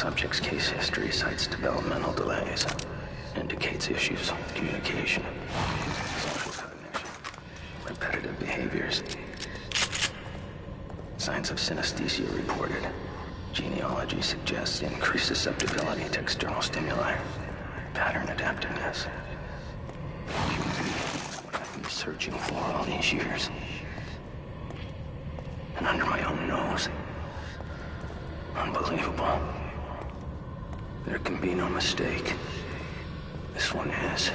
subject's case history cites developmental delays. Indicates issues with communication, social cognition, repetitive behaviors. Signs of synesthesia reported. Genealogy suggests increased susceptibility to external stimuli. Pattern adaptiveness. What I've been searching for all these years. And under my own nose. Unbelievable. There can be no mistake. This one is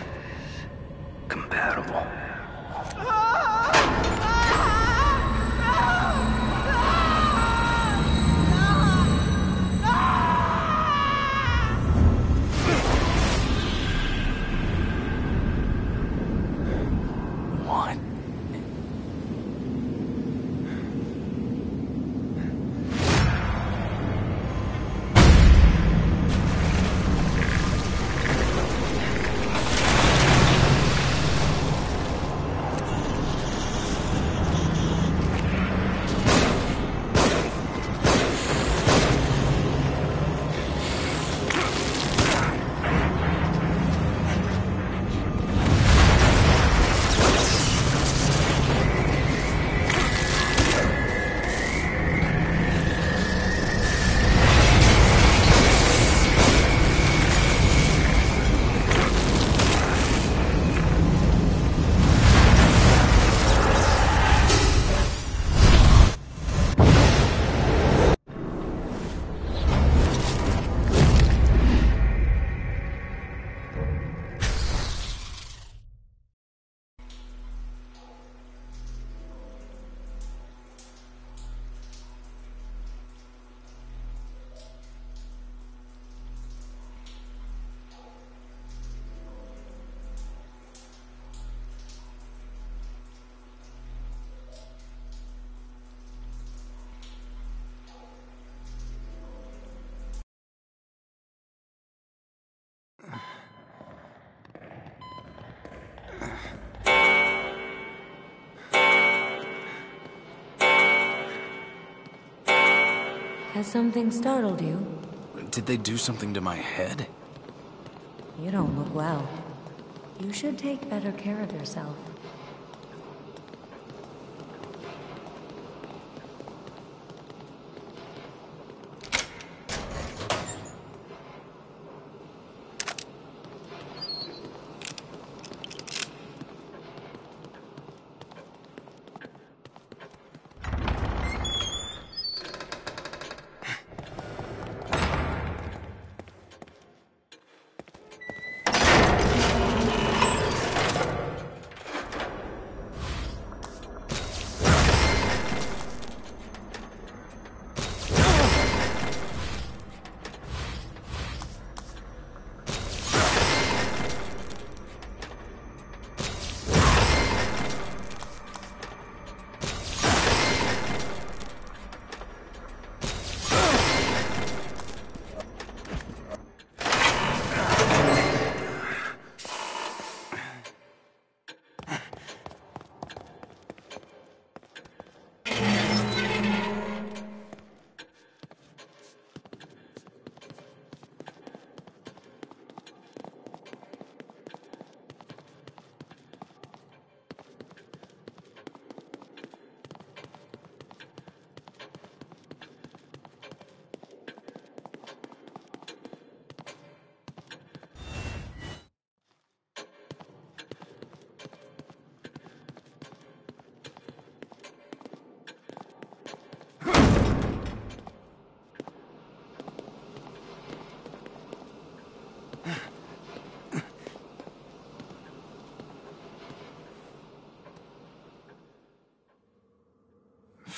compatible. What? Has something startled you? Did they do something to my head? You don't look well. You should take better care of yourself.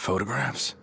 Photographs?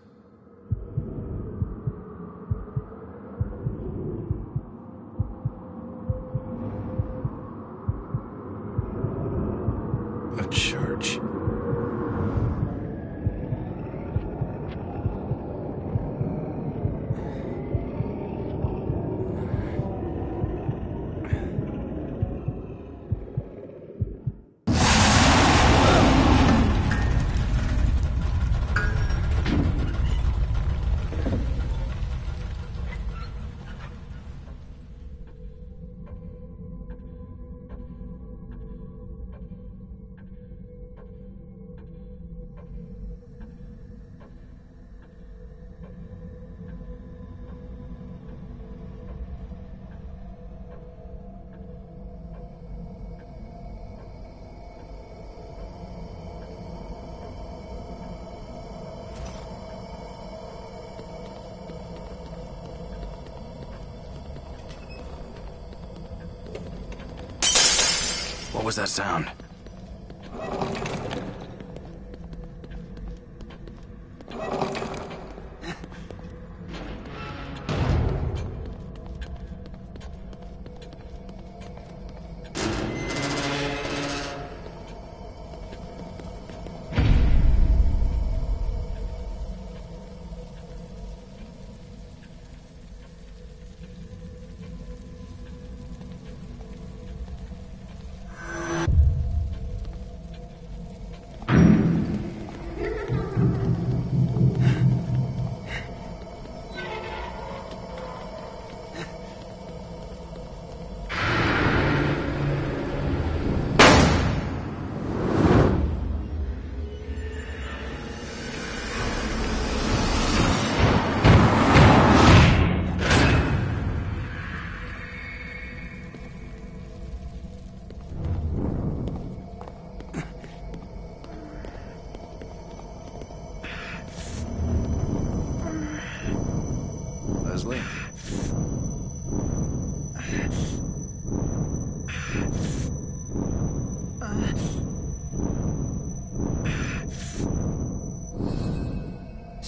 What was that sound?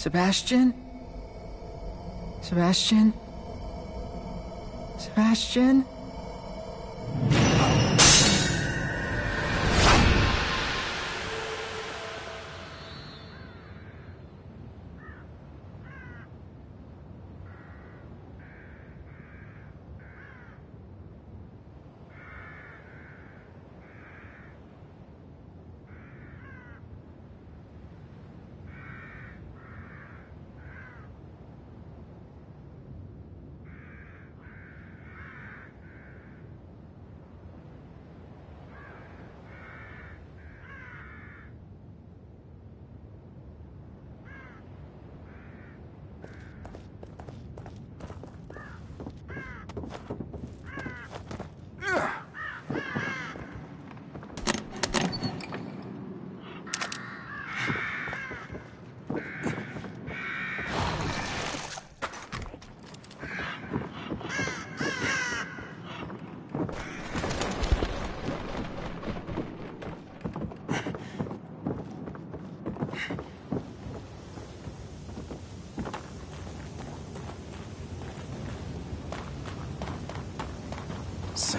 Sebastian? Sebastian? Sebastian?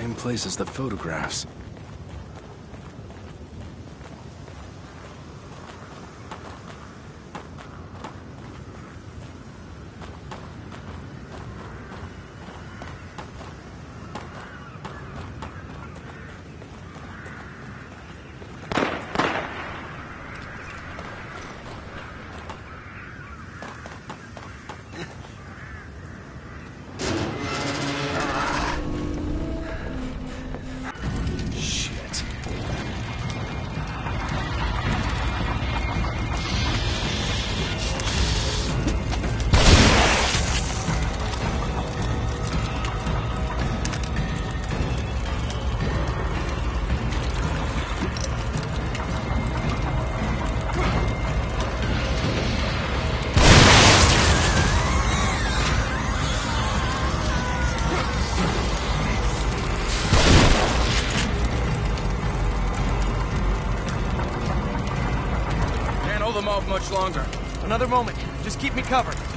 Same place as the photographs. Them off much longer. Another moment. Just keep me covered.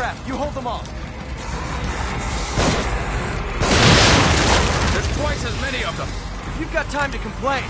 You hold them off. There's twice as many of them. You've got time to complain.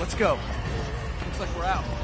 Let's go. Looks like we're out.